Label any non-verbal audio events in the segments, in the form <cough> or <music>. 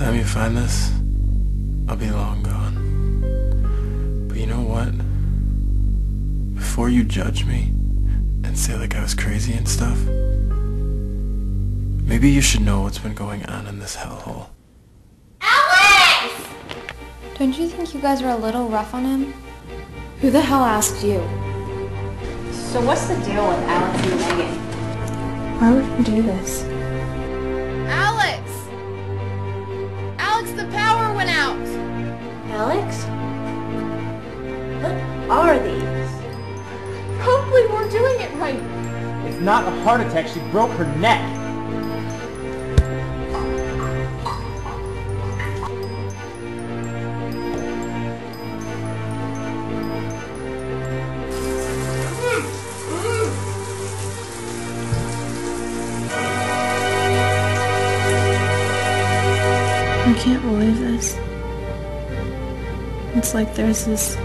you find this, I'll be long gone. But you know what? Before you judge me and say like I was crazy and stuff, maybe you should know what's been going on in this hellhole. Alex! Don't you think you guys are a little rough on him? Who the hell asked you? So what's the deal with Alex and Megan? Why would you do this? Alex, the power went out! Alex? What are these? Hopefully we're doing it right. It's not a heart attack, she broke her neck. I can't believe this. It's like there's this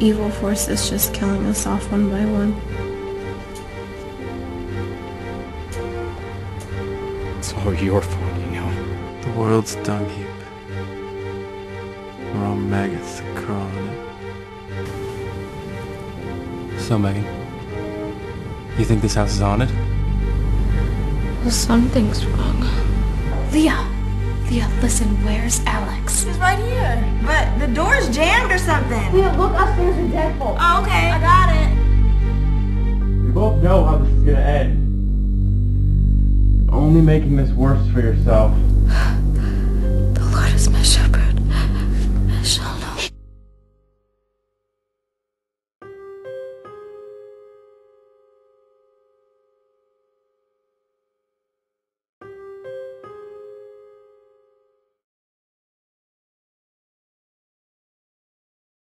evil force that's just killing us off one by one. It's all your fault, you know. The world's dung heap. We're all maggots that crawl on it. So, Megan, you think this house is haunted? Well, something's wrong. Leah! Thea, listen, where's Alex? He's right here. But the door's jammed or something. Yeah, look upstairs in Deadpool. Oh, okay. I got it. We both know how this is gonna end. You're only making this worse for yourself. <sighs> the Lord is my shepherd.